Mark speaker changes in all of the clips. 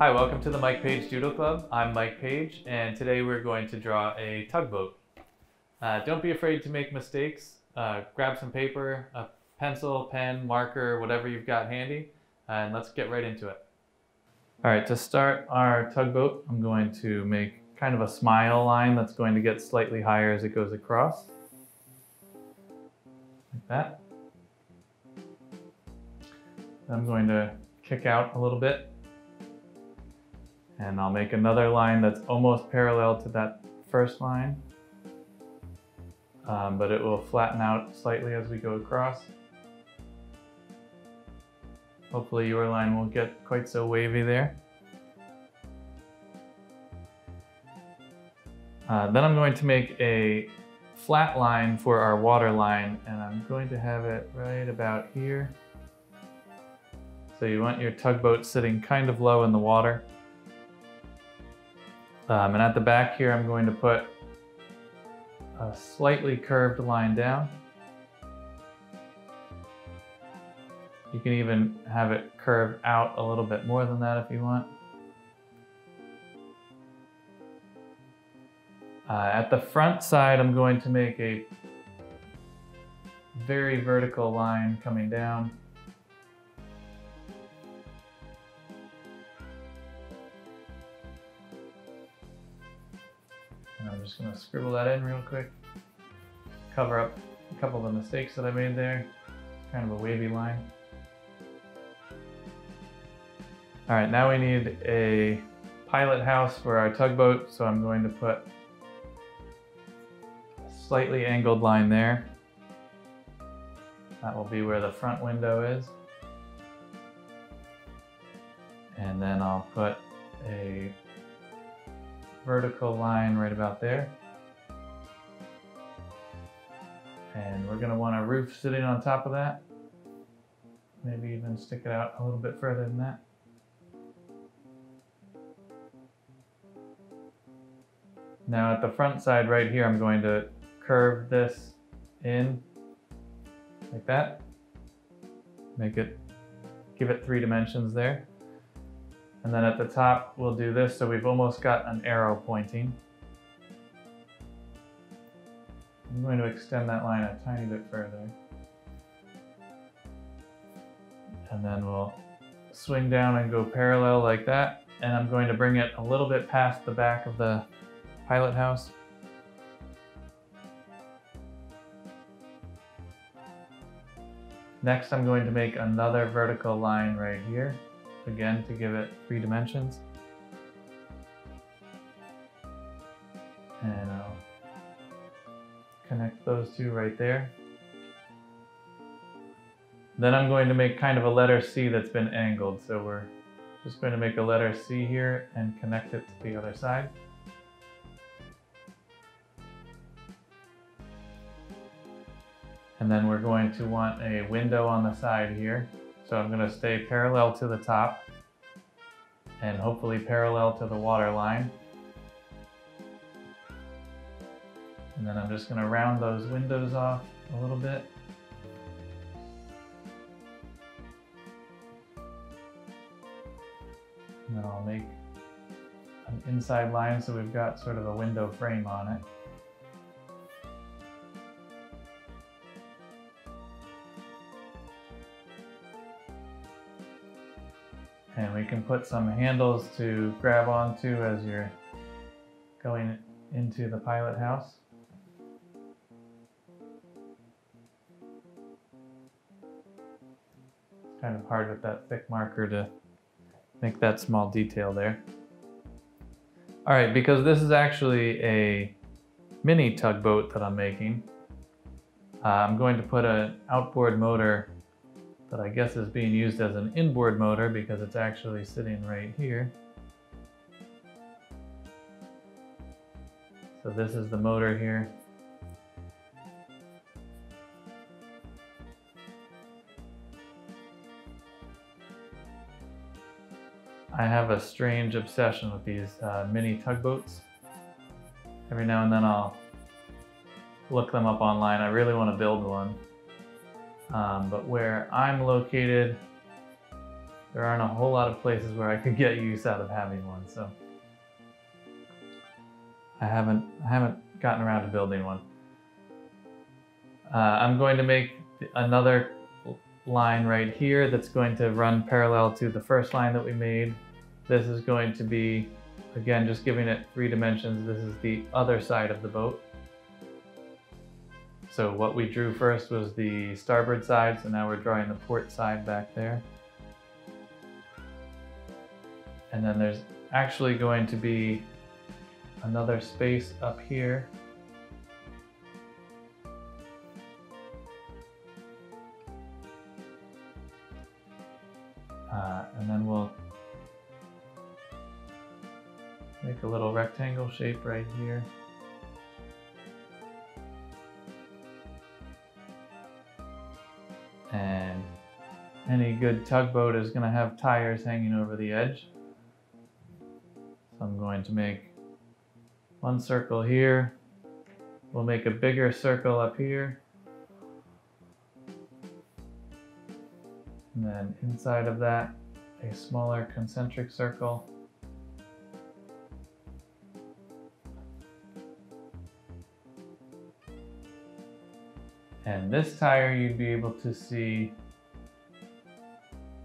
Speaker 1: Hi, welcome to the Mike Paige Doodle Club. I'm Mike Paige, and today we're going to draw a tugboat. Uh, don't be afraid to make mistakes. Uh, grab some paper, a pencil, pen, marker, whatever you've got handy, and let's get right into it. All right, to start our tugboat, I'm going to make kind of a smile line that's going to get slightly higher as it goes across. Like that. I'm going to kick out a little bit and I'll make another line that's almost parallel to that first line, um, but it will flatten out slightly as we go across. Hopefully your line won't get quite so wavy there. Uh, then I'm going to make a flat line for our water line and I'm going to have it right about here. So you want your tugboat sitting kind of low in the water. Um, and at the back here, I'm going to put a slightly curved line down. You can even have it curve out a little bit more than that if you want. Uh, at the front side, I'm going to make a very vertical line coming down. And I'm just gonna scribble that in real quick. Cover up a couple of the mistakes that I made there. It's kind of a wavy line. All right, now we need a pilot house for our tugboat, so I'm going to put slightly angled line there. That will be where the front window is. And then I'll put a vertical line right about there. And we're gonna want a roof sitting on top of that. Maybe even stick it out a little bit further than that. Now at the front side right here, I'm going to curve this in like that. Make it, give it three dimensions there. And then at the top, we'll do this so we've almost got an arrow pointing. I'm going to extend that line a tiny bit further. And then we'll swing down and go parallel like that. And I'm going to bring it a little bit past the back of the pilot house. Next, I'm going to make another vertical line right here again to give it three dimensions. And I'll connect those two right there. Then I'm going to make kind of a letter C that's been angled. So we're just going to make a letter C here and connect it to the other side. And then we're going to want a window on the side here. So I'm gonna stay parallel to the top and hopefully parallel to the water line. And then I'm just gonna round those windows off a little bit. And then I'll make an inside line so we've got sort of a window frame on it. And we can put some handles to grab onto as you're going into the pilot house. It's kind of hard with that thick marker to make that small detail there. All right, because this is actually a mini tugboat that I'm making, uh, I'm going to put an outboard motor that I guess is being used as an inboard motor because it's actually sitting right here. So this is the motor here. I have a strange obsession with these uh, mini tugboats. Every now and then I'll look them up online. I really want to build one. Um, but where I'm located, there aren't a whole lot of places where I could get use out of having one. So I haven't, I haven't gotten around to building one. Uh, I'm going to make another line right here that's going to run parallel to the first line that we made. This is going to be, again, just giving it three dimensions. This is the other side of the boat. So what we drew first was the starboard side, so now we're drawing the port side back there. And then there's actually going to be another space up here Uh, and then we'll make a little rectangle shape right here. And any good tugboat is going to have tires hanging over the edge. So I'm going to make one circle here. We'll make a bigger circle up here. And then inside of that, a smaller concentric circle. And this tire you'd be able to see,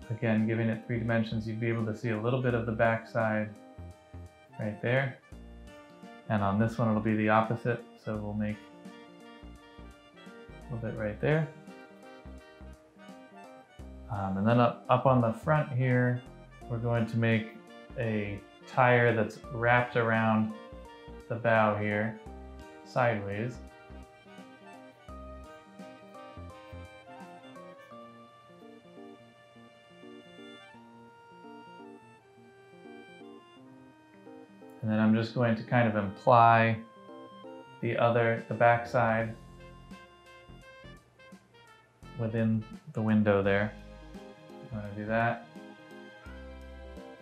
Speaker 1: again, giving it three dimensions, you'd be able to see a little bit of the backside right there. And on this one, it'll be the opposite. So we'll make a little bit right there. Um, and then up, up on the front here, we're going to make a tire that's wrapped around the bow here, sideways. Just going to kind of imply the other, the back side within the window there. I'm going to do that.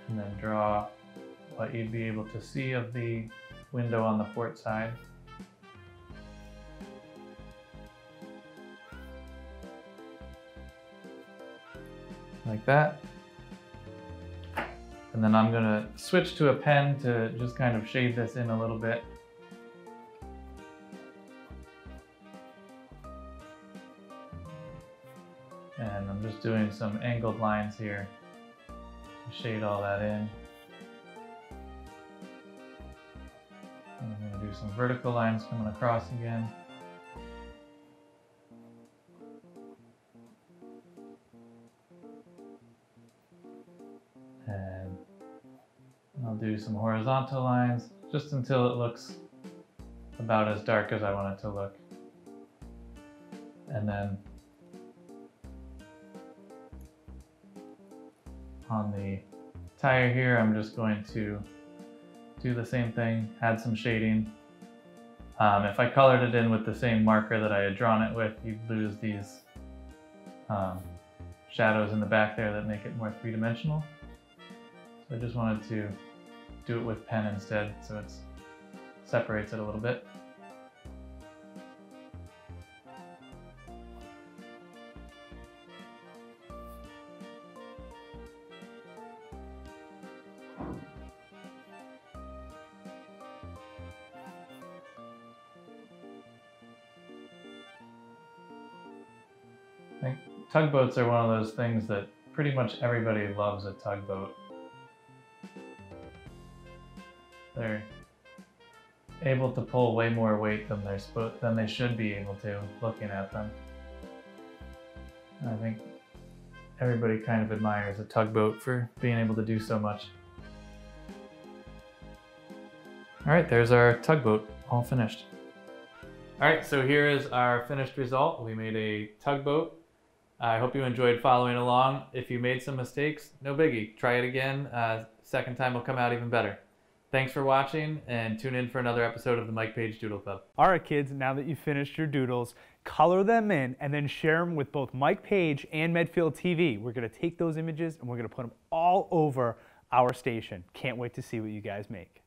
Speaker 1: And then draw what you'd be able to see of the window on the port side. Like that. And then I'm going to switch to a pen to just kind of shade this in a little bit. And I'm just doing some angled lines here to shade all that in. And I'm to do some vertical lines coming across again. Horizontal lines just until it looks about as dark as I want it to look. And then on the tire here, I'm just going to do the same thing, add some shading. Um, if I colored it in with the same marker that I had drawn it with, you'd lose these um, shadows in the back there that make it more three-dimensional. So I just wanted to do it with pen instead, so it separates it a little bit. Tugboats are one of those things that pretty much everybody loves a tugboat. They're able to pull way more weight than they're than they should be able to looking at them. I think everybody kind of admires a tugboat for being able to do so much. All right, there's our tugboat all finished. All right, so here is our finished result. We made a tugboat I hope you enjoyed following along. If you made some mistakes, no biggie. Try it again. Uh, second time will come out even better. Thanks for watching and tune in for another episode of the Mike Paige Doodle Club.
Speaker 2: All right, kids, now that you've finished your doodles, color them in and then share them with both Mike Paige and Medfield TV. We're going to take those images and we're going to put them all over our station. Can't wait to see what you guys make.